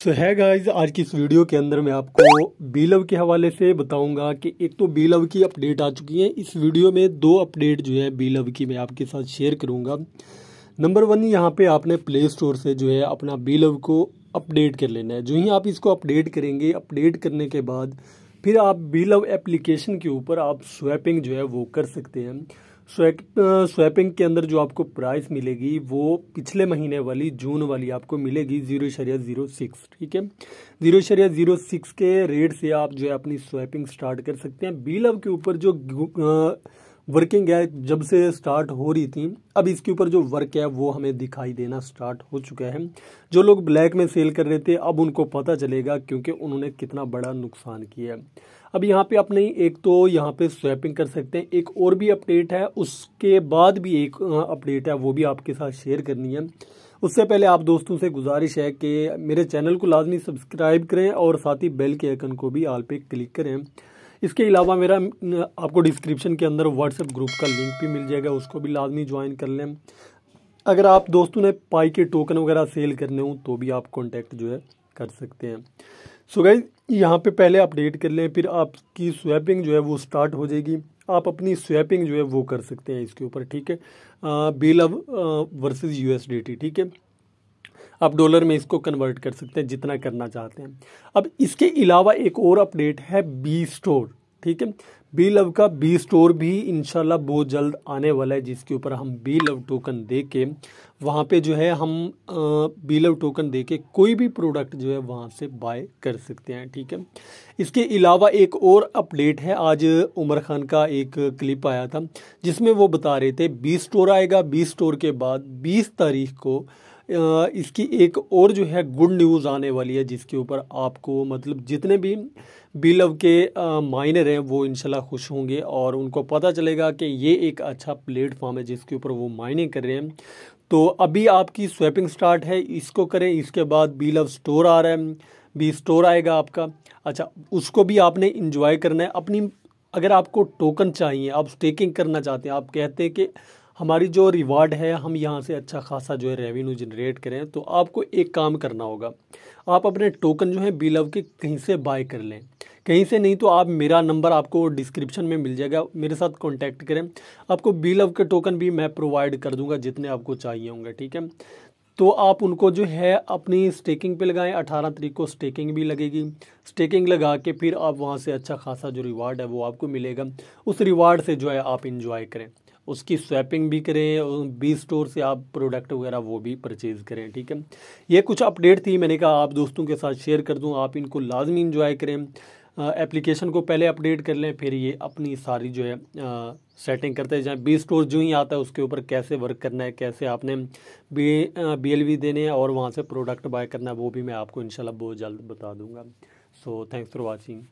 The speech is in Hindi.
तो है गाइज़ आज की इस वीडियो के अंदर मैं आपको बीलव के हवाले से बताऊँगा कि एक तो बीलव की अपडेट आ चुकी है। इस वीडियो में दो अपडेट जो है बीलव की मैं आपके साथ शेयर करूँगा। नंबर वन यहाँ पे आपने प्ले स्टोर से जो है अपना बीलव को अपडेट कर लेना है। जो ही आप इसको अपडेट करेंगे अपडेट करने के बाद फिर आप बीलव एप्लीकेशन के ऊपर आप स्वैपिंग जो है वो कर सकते हैं। स्वैपिंग के अंदर जो आपको प्राइस मिलेगी, वो पिछले महीने वाली, जून वाली आपको मिलेगी ज़ीरो शरिया ज़ीरो सिक्स ठीक है? ज़ीरो शरिया ज़ीरो सिक्स के रेट से आप जो है अपनी स्वैपिंग स्टार्ट कर सकते हैं। बी लव के ऊपर जो वर्किंग है, जब से स्टार्ट हो रही थी, अब इसके ऊपर जो वर्क है, वो हमें दिखाई देना स्टार्ट हो चुका है। जो लोग ब्लैक में सेल कर रहे थे, अब उनको पता चलेगा क्योंकि उन्होंने कितना बड़ा नुकसान किया है। अब यहाँ पे आप नहीं, एक तो यहाँ पे स्वैपिंग कर सकते हैं। एक और भी अपडेट है, उसके बाद भी एक अपडेट है, वो भी आपके साथ शेयर करनी है। उससे पहले आप दोस्तों से गुजारिश है कि मेरे चैनल को लाजमी सब्सक्राइब करें और साथ ही बेल के आइकन को भी आल पे क्लिक करें। इसके अलावा मेरा आपको डिस्क्रिप्शन के अंदर व्हाट्सएप ग्रुप का लिंक भी मिल जाएगा, उसको भी लाजमी ज्वाइन कर लें। अगर आप दोस्तों ने पाई के टोकन वगैरह सेल करने हों तो भी आप कॉन्टैक्ट जो है, कर सकते हैं। सो गई यहाँ पे पहले अपडेट कर लें, फिर आपकी स्वैपिंग जो है वो स्टार्ट हो जाएगी। आप अपनी स्वैपिंग जो है वो कर सकते हैं इसके ऊपर, ठीक है? बिल अब वर्सेस यूएसडीटी ठीक है? आप डॉलर में इसको कन्वर्ट कर सकते हैं, जितना करना चाहते हैं। अब इसके अलावा एक और अपडेट है बी स्टोर ठीक है? बी लव का बी स्टोर भी इनशाला बहुत जल्द आने वाला है, जिसके ऊपर हम बी लव टोकन दे के वहाँ पर जो है हम बी लव टोकन दे के कोई भी प्रोडक्ट जो है वहाँ से बाय कर सकते हैं, ठीक है? इसके अलावा एक और अपडेट है, आज उमर खान का एक क्लिप आया था, जिसमें वो बता रहे थे बी स्टोर आएगा बी स्टोर के बाद बीस तारीख को इसकी एक और जो है गुड न्यूज़ आने वाली है, जिसके ऊपर आपको मतलब जितने भी बिलव के माइनर हैं वो इनशाला खुश होंगे और उनको पता चलेगा कि ये एक अच्छा प्लेटफॉर्म है जिसके ऊपर वो माइनिंग कर रहे हैं। तो अभी आपकी स्वैपिंग स्टार्ट है, इसको करें, इसके बाद बिलव स्टोर आ रहा है बी स्टोर आएगा आपका। अच्छा उसको भी आपने इंजॉय करना है, अपनी अगर आपको टोकन चाहिए, आप स्टेकिंग करना चाहते हैं, आप कहते हैं कि हमारी जो रिवार्ड है, हम यहाँ से अच्छा खासा जो है रेवेन्यू जनरेट करें तो आपको एक काम करना होगा। आप अपने टोकन जो है बिलव के कहीं से बाय कर लें। कहीं से नहीं तो आप मेरा नंबर आपको डिस्क्रिप्शन में मिल जाएगा, मेरे साथ कांटेक्ट करें। आपको बिलव के टोकन भी मैं प्रोवाइड कर दूँगा, जितने आपको चाहिए होंगे, ठीक है? तो आप उनको जो है अपनी स्टेकिंग पे लगाएँ, अठारह तरीक को स्टेकिंग भी लगेगी। स्टेकिंग लगा के फिर आप वहाँ से अच्छा खासा जो रिवार्ड है, वो आपको मिलेगा। उस रिवार्ड से जो है आप इंजॉय करें। उसकी स्वैपिंग भी करें बी स्टोर से आप प्रोडक्ट वगैरह वो भी परचेज़ करें, ठीक है? ये कुछ अपडेट थी, मैंने कहा आप दोस्तों के साथ शेयर कर दूँ, आप इनको लाजमी इंजॉय करें। एप्लीकेशन को पहले अपडेट कर लें, फिर ये अपनी सारी जो है सेटिंग करते जाएँ। बी स्टोर जो ही आता है, उसके ऊपर कैसे वर्क करना है, कैसे आपने बी बी एल वी देने हैं, और वहाँ से प्रोडक्ट बाय करना है, वो भी मैं आपको इंशाल्लाह बहुत जल्द बता दूँगा। So thanks for watching